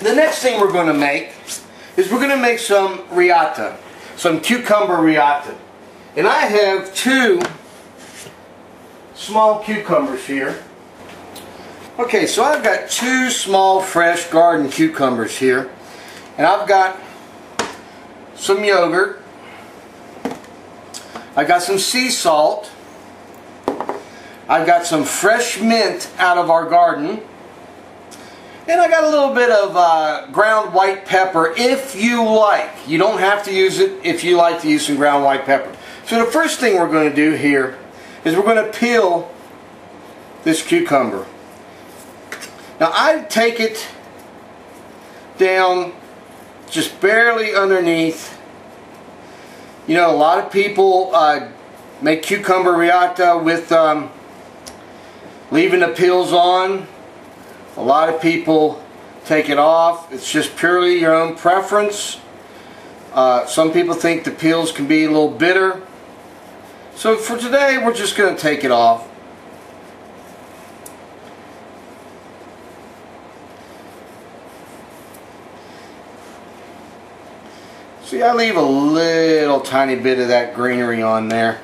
the next thing we're going to make is we're going to make some riata, some cucumber riata. And I have two small cucumbers here. Okay, so I've got two small fresh garden cucumbers here. And I've got some yogurt. I've got some sea salt. I've got some fresh mint out of our garden. And I got a little bit of uh, ground white pepper if you like. You don't have to use it if you like to use some ground white pepper. So the first thing we're going to do here is we're going to peel this cucumber. Now I take it down just barely underneath. You know, a lot of people uh, make cucumber riata with um, leaving the peels on. A lot of people take it off. It's just purely your own preference. Uh, some people think the peels can be a little bitter. So for today, we're just going to take it off. See, I leave a little tiny bit of that greenery on there.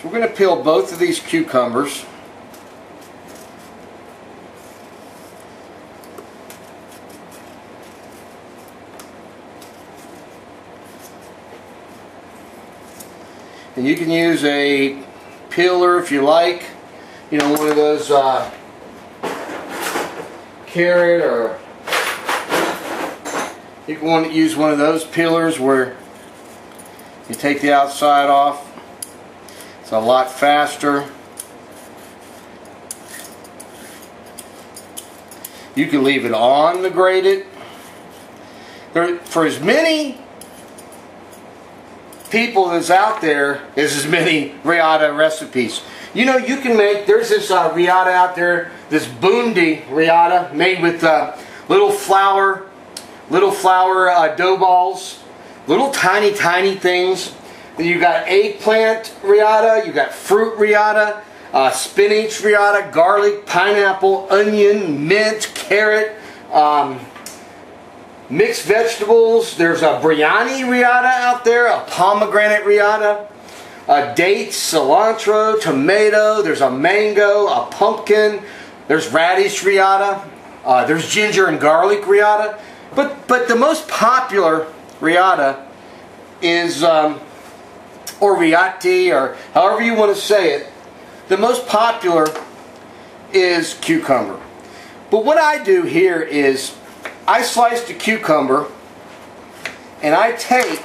So we're going to peel both of these cucumbers. And you can use a peeler if you like. You know, one of those uh, carrot or you can want to use one of those peelers where you take the outside off. It's a lot faster. You can leave it on to grate it. There, for as many people as out there is as many riata recipes. You know, you can make, there's this uh, riata out there, this bundi riata made with uh, little flour little flour uh, dough balls, little tiny, tiny things. You got eggplant riata, you got fruit riata, uh, spinach riata, garlic, pineapple, onion, mint, carrot, um, mixed vegetables. There's a biryani riata out there, a pomegranate riata, a date, cilantro, tomato. There's a mango, a pumpkin. There's radish riata. Uh, there's ginger and garlic riata. But, but the most popular riata is, um, or riati, or however you want to say it, the most popular is cucumber. But what I do here is I slice the cucumber and I take,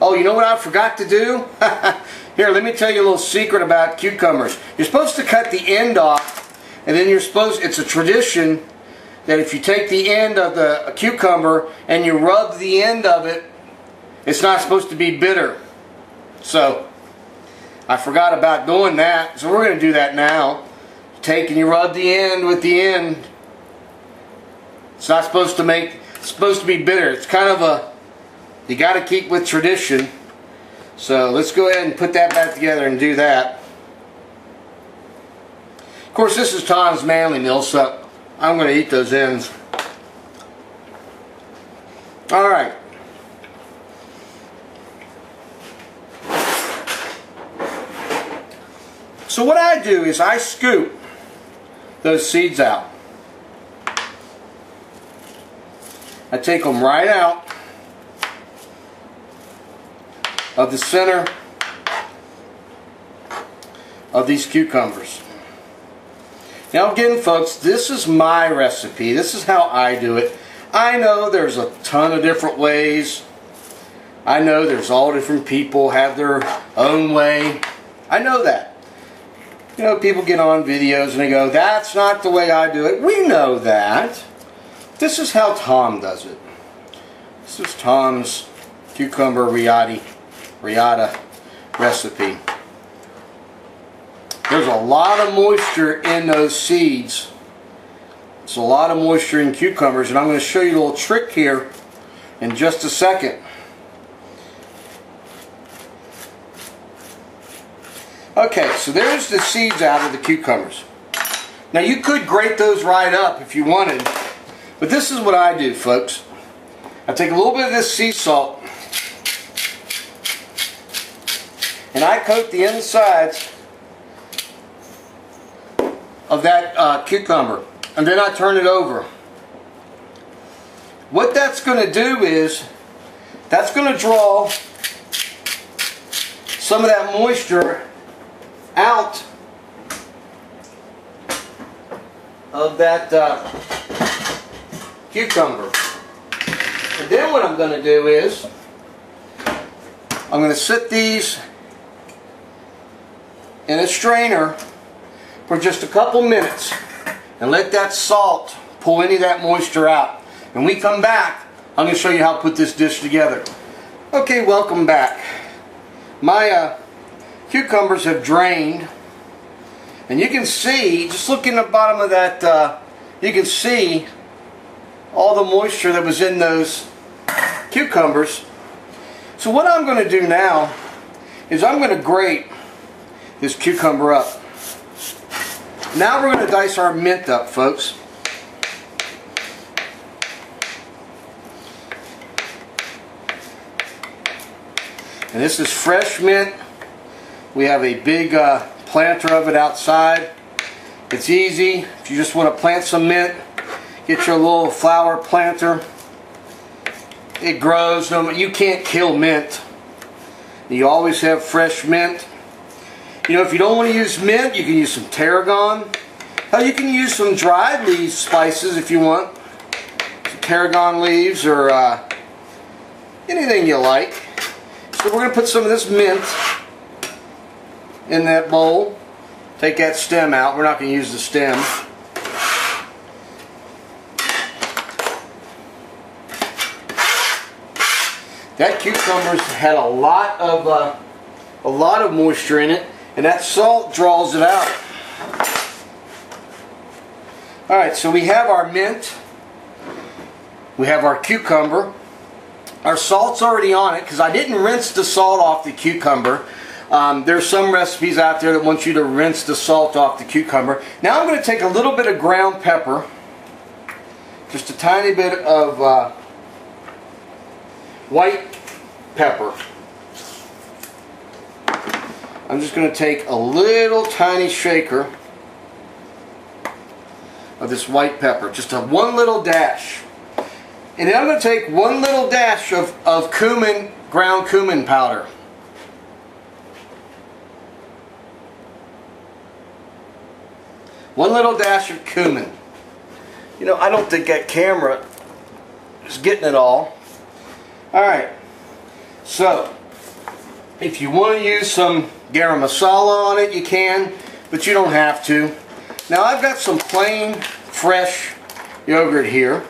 oh, you know what I forgot to do? here, let me tell you a little secret about cucumbers. You're supposed to cut the end off and then you're supposed, it's a tradition that if you take the end of the cucumber and you rub the end of it, it's not supposed to be bitter. So, I forgot about doing that, so we're going to do that now. take and you rub the end with the end. It's not supposed to make, it's supposed to be bitter. It's kind of a, you got to keep with tradition. So let's go ahead and put that back together and do that. Of course, this is Tom's Manly Meal, so I'm going to eat those ends. Alright. So what I do is I scoop those seeds out. I take them right out of the center of these cucumbers. Now again folks, this is my recipe. This is how I do it. I know there's a ton of different ways. I know there's all different people have their own way. I know that. You know, people get on videos and they go, that's not the way I do it. We know that. This is how Tom does it. This is Tom's cucumber riata, riata recipe. There's a lot of moisture in those seeds. It's a lot of moisture in cucumbers and I'm going to show you a little trick here in just a second. Okay, so there's the seeds out of the cucumbers. Now you could grate those right up if you wanted, but this is what I do, folks. I take a little bit of this sea salt and I coat the insides of that uh, cucumber and then I turn it over. What that's going to do is that's going to draw some of that moisture out of that uh, cucumber. And then what I'm going to do is I'm going to sit these in a strainer for just a couple minutes and let that salt pull any of that moisture out. When we come back, I'm going to show you how to put this dish together. Okay, welcome back. My uh, cucumbers have drained and you can see, just look in the bottom of that, uh, you can see all the moisture that was in those cucumbers. So what I'm going to do now is I'm going to grate this cucumber up. Now we're going to dice our mint up, folks. And this is fresh mint. We have a big uh, planter of it outside. It's easy. If you just want to plant some mint, get your little flower planter. It grows. No, you can't kill mint. You always have fresh mint. You know, if you don't want to use mint, you can use some tarragon. Hell, you can use some dried leaf spices if you want. Some tarragon leaves or uh, anything you like. So we're going to put some of this mint in that bowl. Take that stem out. We're not going to use the stem. That cucumber's had a lot of uh, a lot of moisture in it, and that salt draws it out. All right, so we have our mint, we have our cucumber, our salt's already on it because I didn't rinse the salt off the cucumber. Um, there's some recipes out there that want you to rinse the salt off the cucumber. Now I'm going to take a little bit of ground pepper, just a tiny bit of uh, white pepper. I'm just going to take a little tiny shaker of this white pepper, just a one little dash. And then I'm going to take one little dash of, of cumin, ground cumin powder. One little dash of cumin. You know, I don't think that camera is getting it all. Alright, so if you want to use some garam masala on it, you can, but you don't have to. Now I've got some plain, fresh yogurt here.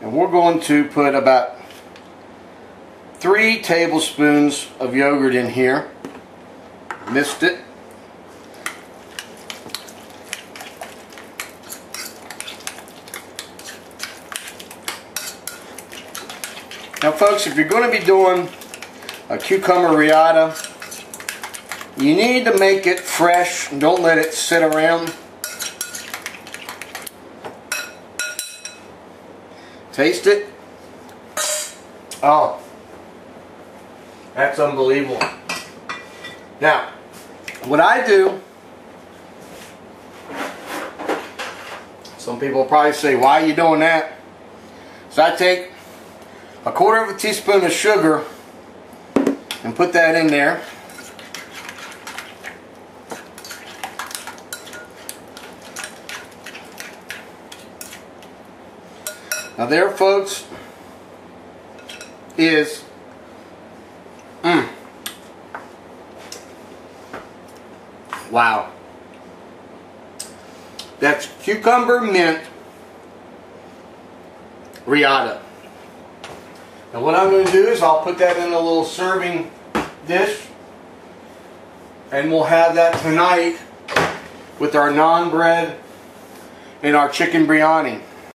And we're going to put about three tablespoons of yogurt in here. Missed it. Now folks, if you're going to be doing a cucumber riata, you need to make it fresh. Don't let it sit around. Taste it. Oh, that's unbelievable. Now, what I do, some people probably say, why are you doing that? So I take a quarter of a teaspoon of sugar and put that in there. Now there folks is Wow. That's cucumber mint riata. And what I'm going to do is I'll put that in a little serving dish and we'll have that tonight with our naan bread and our chicken biryani.